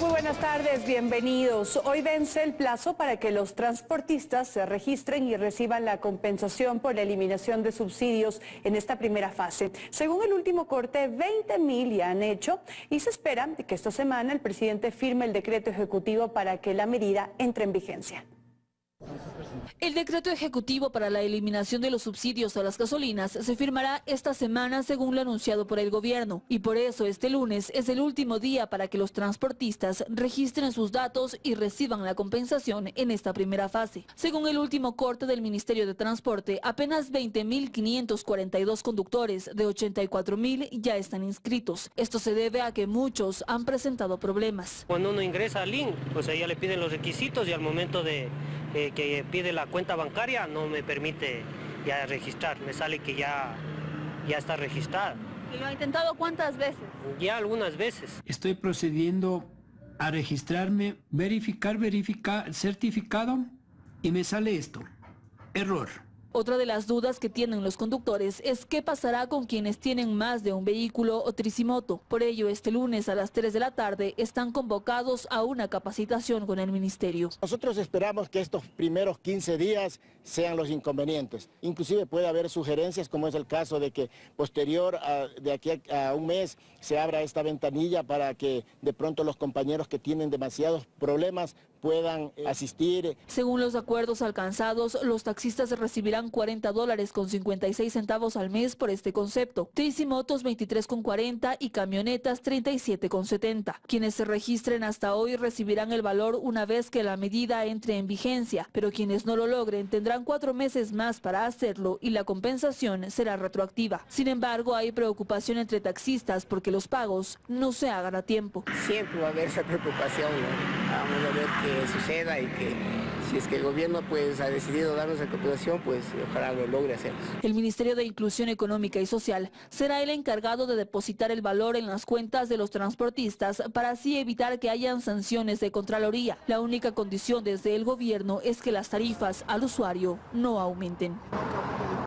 Muy buenas tardes, bienvenidos. Hoy vence el plazo para que los transportistas se registren y reciban la compensación por la eliminación de subsidios en esta primera fase. Según el último corte, 20 mil ya han hecho y se espera que esta semana el presidente firme el decreto ejecutivo para que la medida entre en vigencia. El decreto ejecutivo para la eliminación de los subsidios a las gasolinas se firmará esta semana según lo anunciado por el gobierno y por eso este lunes es el último día para que los transportistas registren sus datos y reciban la compensación en esta primera fase. Según el último corte del Ministerio de Transporte, apenas 20.542 conductores de 84.000 ya están inscritos. Esto se debe a que muchos han presentado problemas. Cuando uno ingresa al link, pues ahí ya le piden los requisitos y al momento de eh, que pide la cuenta bancaria no me permite ya registrar, me sale que ya, ya está registrada. ¿Y lo ha intentado cuántas veces? Ya algunas veces. Estoy procediendo a registrarme, verificar, verificar, certificado y me sale esto. Error. Otra de las dudas que tienen los conductores es qué pasará con quienes tienen más de un vehículo o tricimoto. Por ello, este lunes a las 3 de la tarde están convocados a una capacitación con el ministerio. Nosotros esperamos que estos primeros 15 días sean los inconvenientes. Inclusive puede haber sugerencias, como es el caso de que posterior a, de aquí a, a un mes se abra esta ventanilla para que de pronto los compañeros que tienen demasiados problemas puedan eh, asistir. Según los acuerdos alcanzados, los taxistas recibirán 40 dólares con 56 centavos al mes por este concepto, tricimotos 23 con 40 y camionetas 37 con 70. Quienes se registren hasta hoy recibirán el valor una vez que la medida entre en vigencia, pero quienes no lo logren tendrán cuatro meses más para hacerlo y la compensación será retroactiva. Sin embargo, hay preocupación entre taxistas porque los pagos no se hagan a tiempo. Siempre va a haber esa preocupación, ¿no? Vamos a ver qué suceda y que si es que el gobierno pues ha decidido darnos la compensación, pues ojalá lo logre hacer. El Ministerio de Inclusión Económica y Social será el encargado de depositar el valor en las cuentas de los transportistas para así evitar que hayan sanciones de Contraloría. La única condición desde el gobierno es que las tarifas al usuario no aumenten.